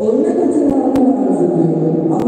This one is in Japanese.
女たちの頭からずっと。